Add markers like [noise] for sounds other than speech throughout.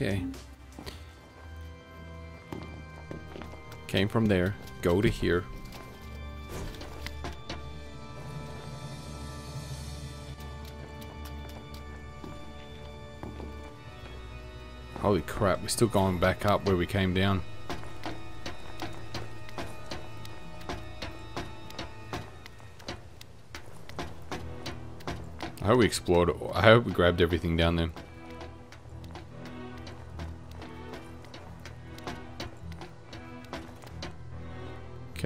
Okay. Came from there. Go to here. Holy crap, we're still going back up where we came down. I hope we explored, I hope we grabbed everything down there.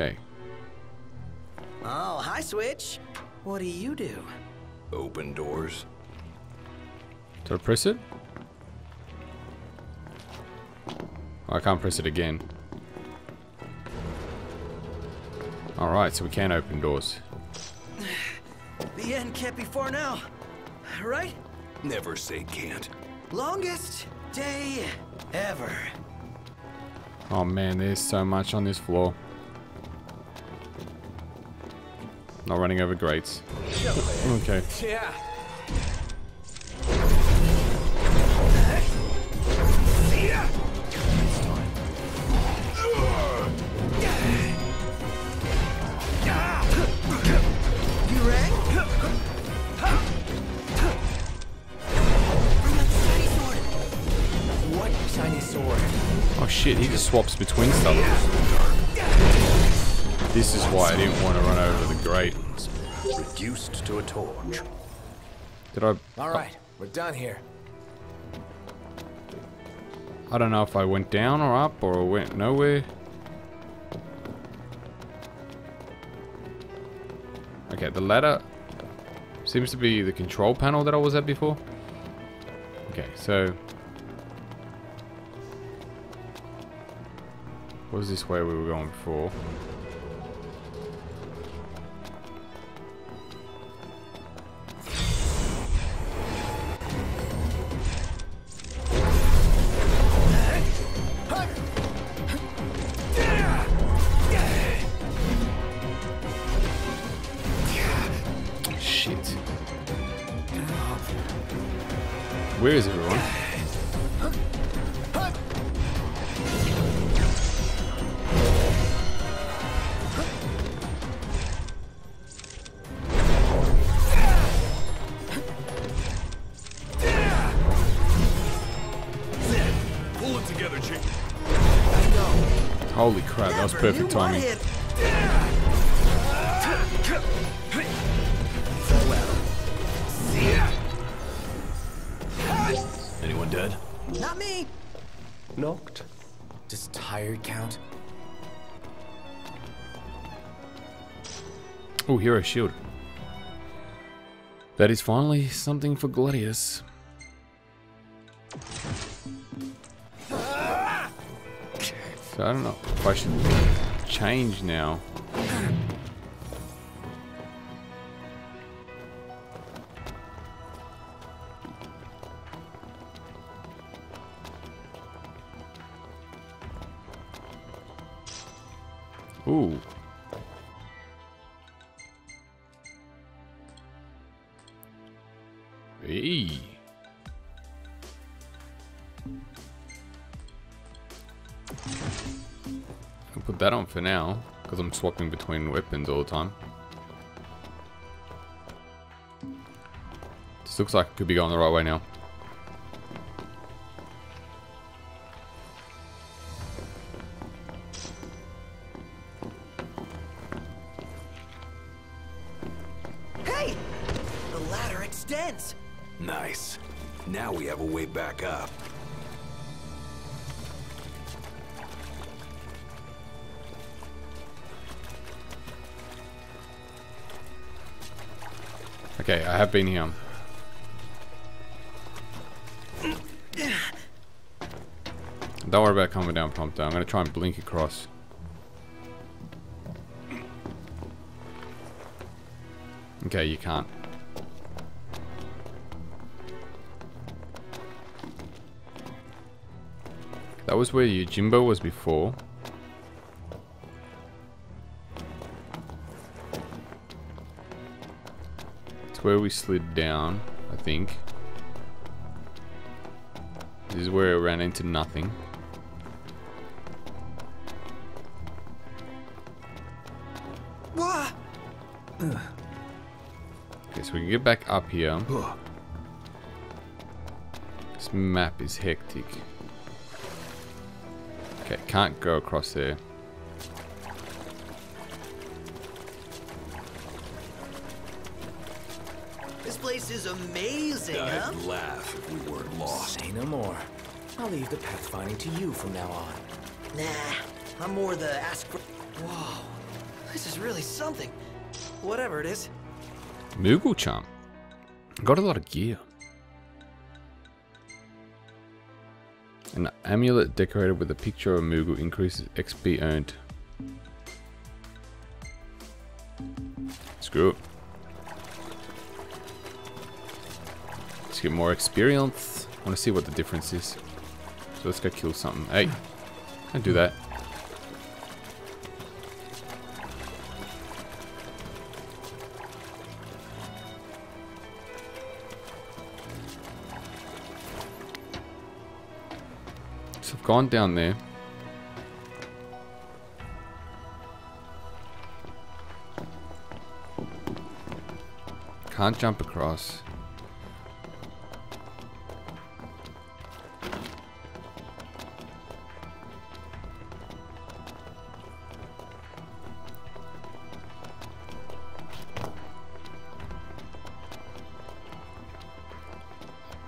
Okay. Oh, hi, Switch. What do you do? Open doors. Do I press it? Oh, I can't press it again. Alright, so we can open doors. [sighs] The end can't be far now. Right? Never say can't. Longest day ever. Oh man, there's so much on this floor. Not running over grates. [laughs] Okay. Yeah. You rang? Bring out the shiny sword. What shiny sword? Oh shit, he just swaps between stuff. This is why I didn't want to run over the grate. Reduced to a torch. Did I... All right, we're done here. I don't know if I went down or up or went nowhere. Okay, the ladder seems to be the control panel that I was at before. Okay, so... Was this where we were going before? Holy crap, that was perfect timing. Anyone dead? Not me. Knocked. Does tired, Count? Oh, hero shield. That is finally something for Gladio. So I don't know if I should change now. For now, because I'm swapping between weapons all the time. This looks like it could be going the right way now. Have been here. Don't worry about coming down Prompto. I'm going to try and blink across. Okay, you can't. That was where your Jimbo was before. Where we slid down, I think. This is where it ran into nothing. Okay, so we can get back up here. This map is hectic. Okay, can't go across there. Is amazing. I'd laugh if we weren't lost. Say no more. I'll leave the pathfinding to you from now on. Nah, I'm more the ask for. Whoa, this is really something. Whatever it is. Moogle charm. Got a lot of gear. An amulet decorated with a picture of a Moogle increases XP earned. Screw it. Get more experience. I want to see what the difference is. So let's go kill something. Hey, don't do that. So I've gone down there. Can't jump across.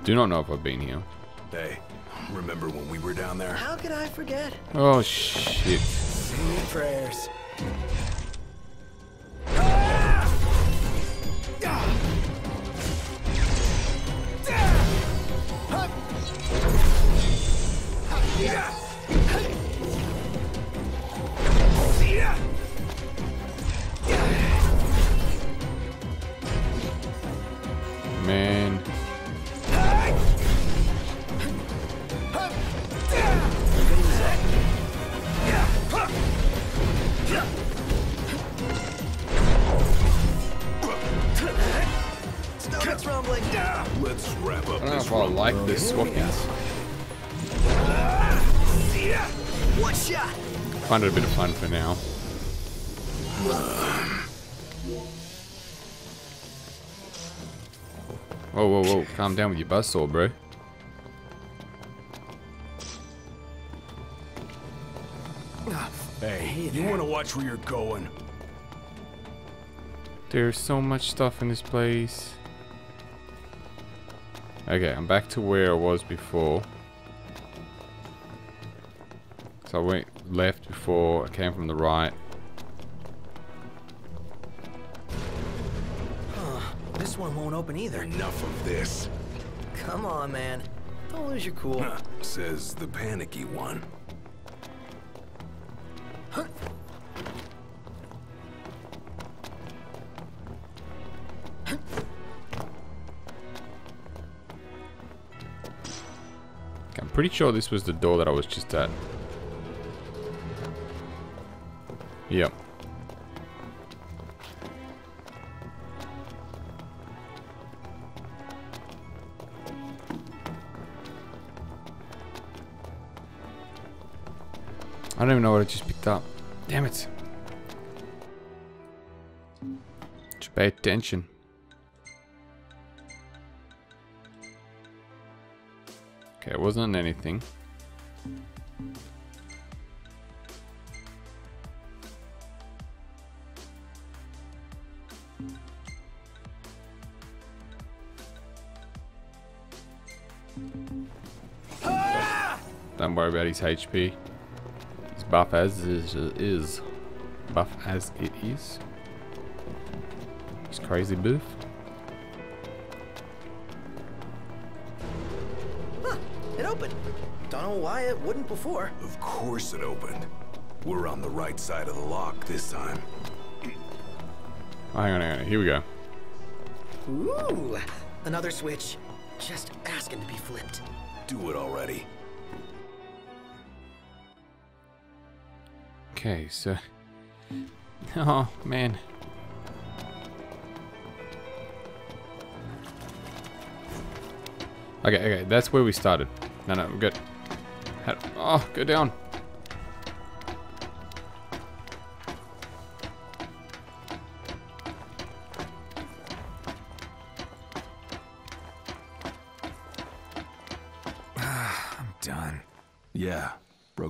Do not know if I've been here. Hey, remember when we were down there? How could I forget? Oh shit. Prayers. Find it a bit of fun for now. Whoa, whoa, whoa. Calm down with your buzzsaw, bro. Hey, you want to watch where you're going? There's so much stuff in this place. Okay, I'm back to where I was before. So I went left before, I came from the right. This one won't open either. Enough of this, Come on, man. Don't lose your cool. says the panicky one. Okay, I'm pretty sure this was the door that I was just at. Yep. I don't even know what I just picked up. Damn it. Just pay attention. Okay, it wasn't anything. Don't worry about his HP. He's buff as is, is. Buff as it is. He's crazy buff. Huh, it opened. Don't know why it wouldn't before. Of course it opened. We're on the right side of the lock this time. Oh, hang on, hang on. Here we go. Ooh, another switch. Just asking to be flipped. Do it already. Okay, so. [laughs] Oh, man. Okay, okay, that's where we started. No, no, we're good. Head. Oh, go down.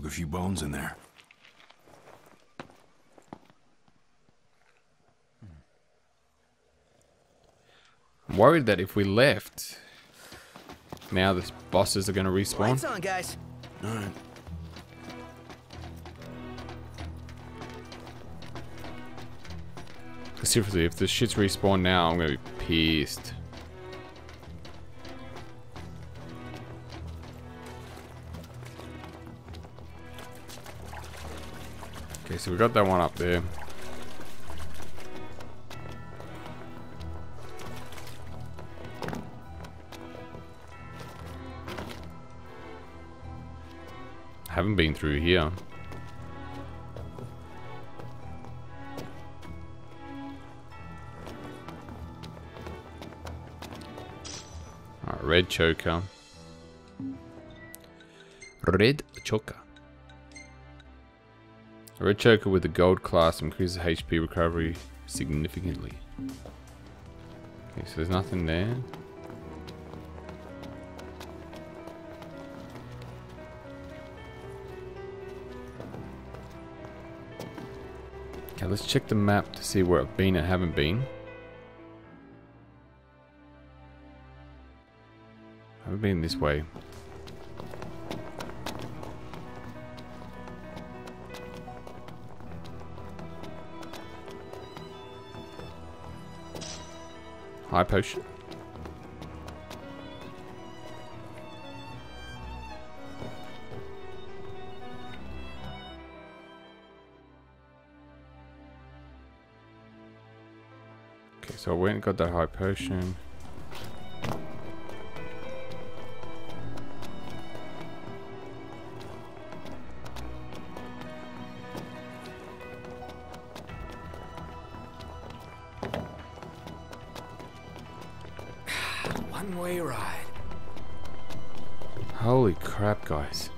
Broke a few bones in there. I'm worried that if we left, now the bosses are going to respawn. Lights on, guys. Alright. Seriously, if this shit's respawn now, I'm going to be pissed. So we got that one up there. Haven't been through here. Alright, red choker. Red choker. A red choker with a gold class increases HP recovery significantly. Okay, so there's nothing there. Okay, let's check the map to see where I've been and haven't been. I haven't been this way. High potion. Okay, so I went and got that high potion. Crap, guys.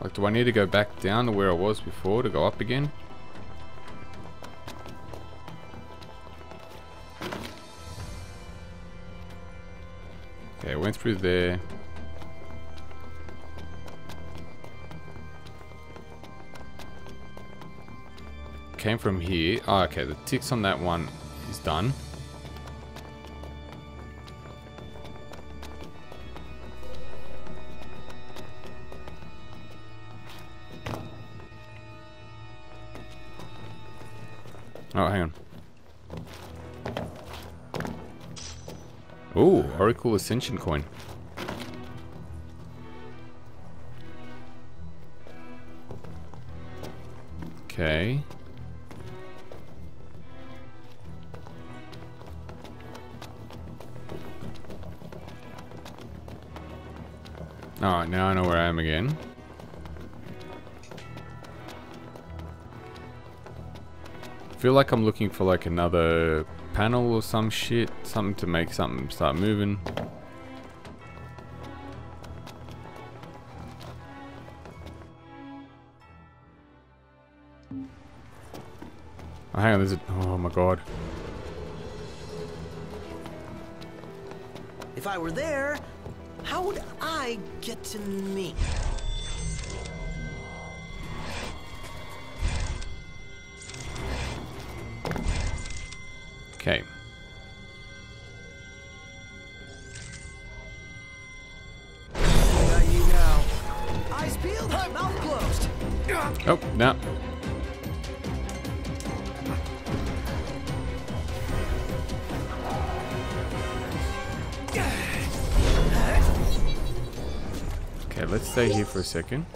Like, do I need to go back down to where I was before to go up again? Okay, I went through there. Came from here. Oh, okay, the ticks on that one is done. Oh, hang on. Oh, Oracle Ascension coin. Okay. Alright, now I know where I am again. feel like I'm looking for like another panel or some shit. Something to make something start moving. Oh, hang on, there's a... Oh my god. If I were there, how would I get to me? Okay, let's stay here for a second.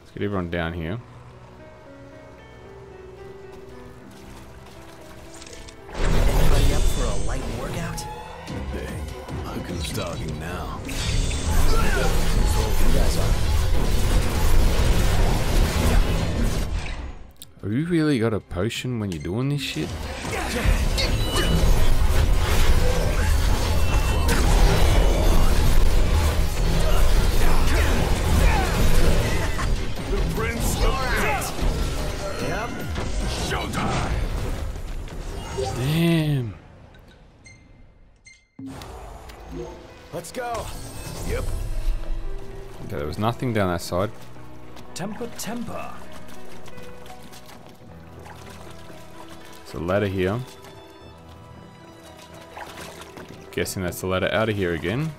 Let's get everyone down here. Anybody up for a light workout? Hey, looking stalking now. You guys are. you really got a potion when you're doing this shit? Was nothing down that side. Temper, temper. There's a ladder here. Guessing that's the ladder out of here again.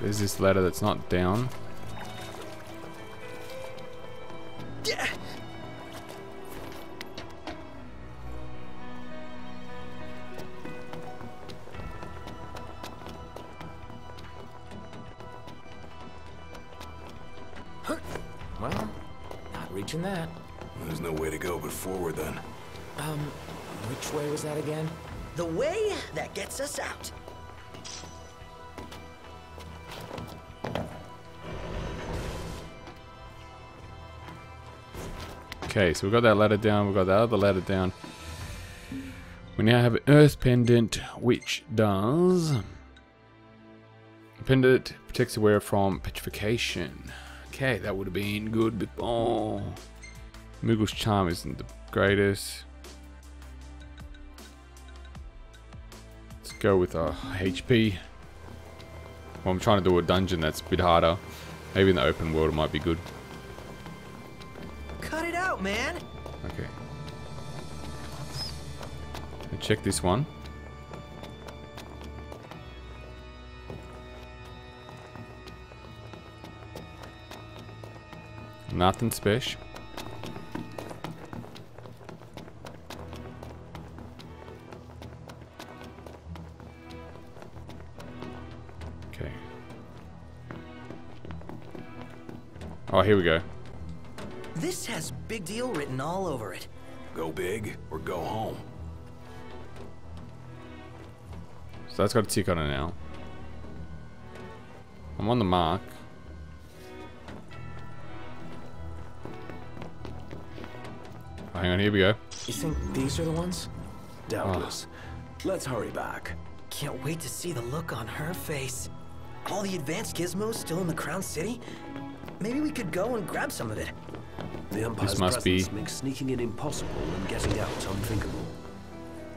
There's this ladder that's not down. Not reaching that. There's no way to go but forward then. Um, which way was that again? The way that gets us out. Okay, so we've got that ladder down, we've got that other ladder down. We now have an Earth Pendant, which does... Pendant protects the wearer from petrification. Okay, that would have been good before. Oh. Moogle's Charm isn't the greatest. Let's go with uh, a HP. Well, I'm trying to do a dungeon that's a bit harder. Maybe in the open world it might be good. Cut it out, man. Okay. Check this one. Nothing special. Okay. Oh, here we go. This has big deal written all over it. Go big or go home. So that's got a tick on it now. I'm on the mark. Here we go. You think these are the ones? Doubtless. Ah. Let's hurry back. Can't wait to see the look on her face. All the advanced gizmos still in the Crown City? Maybe we could go and grab some of it. The Empire's must be- presence makes sneaking in impossible and getting out unthinkable.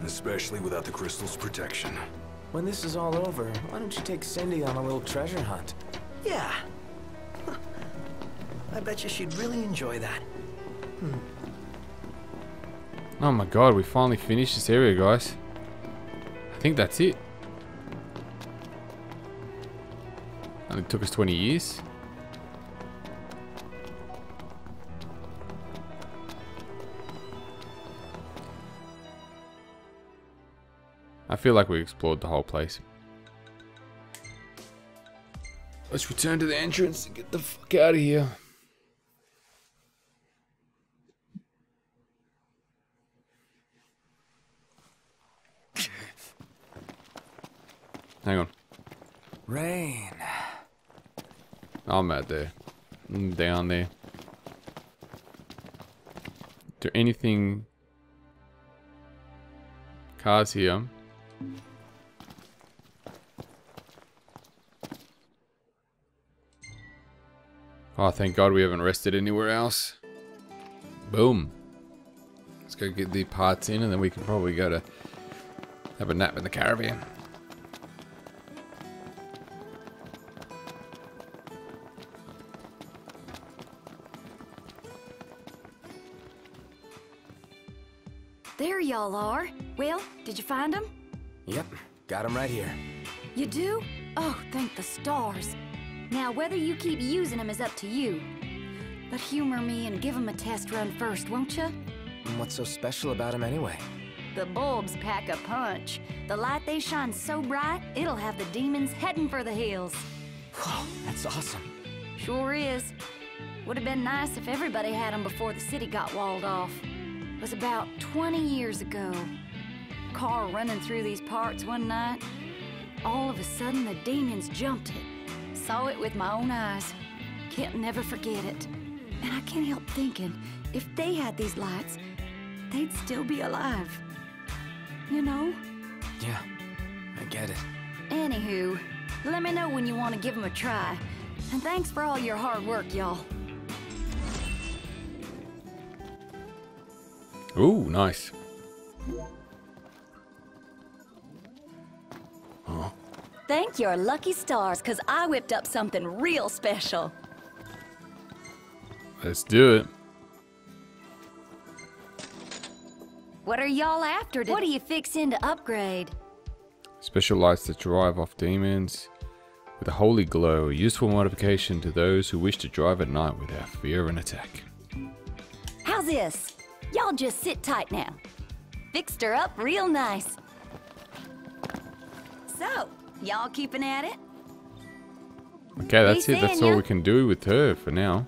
Especially without the crystal's protection. When this is all over, why don't you take Cindy on a little treasure hunt? Yeah. I bet you she'd really enjoy that. Hmm. Oh my god, we finally finished this area, guys. I think that's it. Only took us 20 years. I feel like we explored the whole place. Let's return to the entrance and get the fuck out of here. Hang on. Rain. Out there. Mm, Down there. Is there anything... Cars here. Oh, thank God we haven't rested anywhere else. Boom. Let's go get the parts in and then we can probably go to have a nap in the caravan. Y'all are. Well, did you find them? Yep, got him right here. You do? Oh, thank the stars. Now, whether you keep using them is up to you. But humor me and give them a test run first, won't you? Mm, what's so special about him anyway? The bulbs pack a punch. The light they shine so bright, it'll have the demons heading for the hills. Whoa, that's awesome. Sure is. Would have been nice if everybody had them before the city got walled off. It was about 20 years ago. Car running through these parts one night. All of a sudden, the demons jumped it. saw it with my own eyes. Can't never forget it. And I can't help thinking, if they had these lights, they'd still be alive. You know? Yeah, I get it. Anywho, let me know when you want to give them a try. And thanks for all your hard work, y'all. Ooh, nice. Thank your lucky stars, because I whipped up something real special. Let's do it. What are y'all after? What are you fixing to upgrade? Special lights that drive off demons with a holy glow, a useful modification to those who wish to drive at night without fear of an attack. How's this? Y'all just sit tight now. Fixed her up real nice. So, y'all keeping at it? Okay, that's it. That's all we can do with her for now.